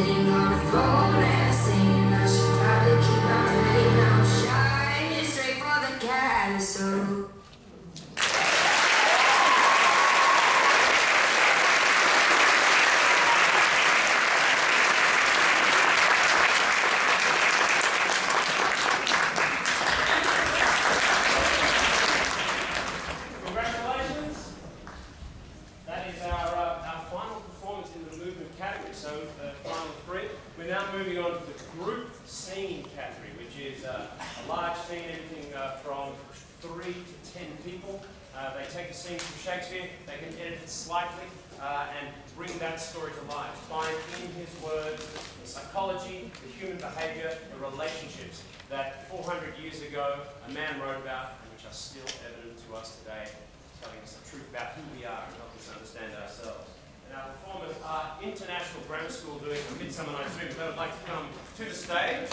sitting on We're now moving on to the group scene category, which is uh, a large scene, everything uh, from three to ten people. Uh, they take a scene from Shakespeare, they can edit it slightly, uh, and bring that story to life. Find in his words the psychology, the human behavior, the relationships that 400 years ago a man wrote about and which are still evident to us today, telling us the truth about who we are and helping us understand ourselves. Our performers are International Grammar School doing a Midsummer Night's Dream. They would like to come to the stage.